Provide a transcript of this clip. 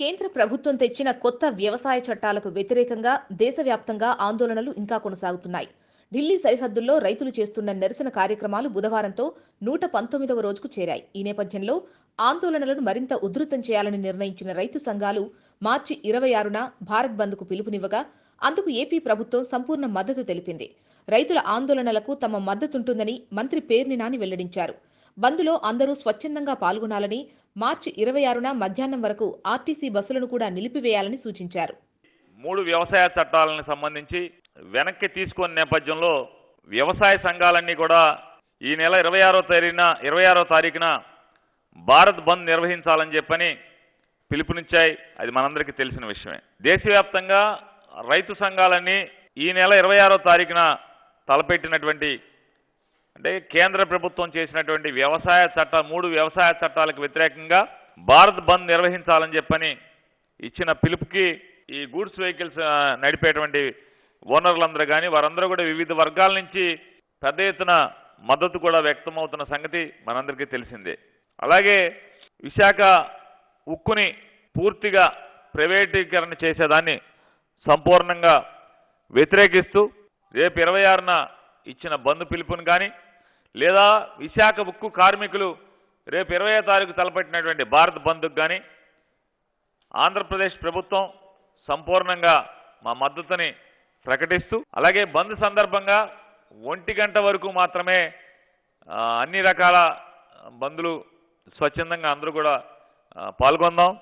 కేంద్ర ప్రభుత్వం తెచ్చిన కొత్త వ్యవసాయ చట్టాలకు వ్యతిరేకంగా దేశవ్యాప్తంగా ఆందోళనలు ఇంకా కొనసాగుతున్నాయి. ఢిల్లీ సరిహద్దుల్లో రైతులు చేస్తున్న నిరసన కార్యక్రమాలు బుధవారంతో నూట పంతొమ్మిదవ రోజుకు చేరాయి. ఈ నేపథ్యంలో ఆందోళనలను మరింత ఉధృతం చేయాలని నిర్ణయించిన రైతు సంఘాలు మార్చి ఇరవై ఆరున భారత్ బంద్కు పిలుపునివ్వగా అందుకు ఏపీ ప్రభుత్వం సంపూర్ణ మద్దతు తెలిపింది. రైతుల ఆందోళనలకు తమ మద్దతుంటుందని మంత్రి పేర్ని నాని వెల్లడించారు. బంద్లో అందరూ స్వచ్ఛందంగా పాల్గొనాలని మార్చి ఇరవై ఆరున మధ్యాహ్నం వరకు ఆర్టీసీ బస్సులను కూడా నిలిపివేయాలని సూచించారు. మూడు వ్యవసాయ చట్టాలను సంబంధించి వెనక్కి తీసుకున్న నేపథ్యంలో వ్యవసాయ సంఘాలన్నీ కూడా ఈ నెల ఇరవై ఆరో తారీఖున ఇరవై ఆరో తారీఖున భారత్ బంద్ నిర్వహించాలని చెప్పని పిలుపునిచ్చాయి. అది మనందరికీ తెలిసిన విషయమే. దేశవ్యాప్తంగా రైతు సంఘాలన్నీ ఈ నెల ఇరవై ఆరో తారీఖున తలపెట్టినటువంటి అంటే కేంద్ర ప్రభుత్వం చేసినటువంటి వ్యవసాయ చట్ట మూడు వ్యవసాయ చట్టాలకు వ్యతిరేకంగా భారత్ బంద్ నిర్వహించాలని చెప్పని ఇచ్చిన పిలుపుకి ఈ గూడ్స్ వెహికల్స్ నడిపేటువంటి ఓనర్లందరూ కానీ వారందరూ కూడా వివిధ వర్గాల నుంచి పెద్ద ఎత్తున మద్దతు కూడా వ్యక్తమవుతున్న సంగతి మనందరికీ తెలిసిందే. అలాగే విశాఖ ఉక్కుని పూర్తిగా ప్రైవేటీకరణ చేసేదాన్ని సంపూర్ణంగా వ్యతిరేకిస్తూ రేపు ఇరవై ఆరున ఇచ్చిన బంద్ పిలుపుని కానీ లేదా విశాఖ ఉక్కు కార్మికులు రేపు ఇరవై తారీఖు తలపెట్టినటువంటి భారత్ బంద్కు కానీ ఆంధ్రప్రదేశ్ ప్రభుత్వం సంపూర్ణంగా మా మద్దతుని ప్రకటిస్తూ అలాగే బంద్ సందర్భంగా ఒంటి గంట వరకు మాత్రమే అన్ని రకాల బంధులు స్వచ్ఛందంగా అందరూ కూడా పాల్గొందాం.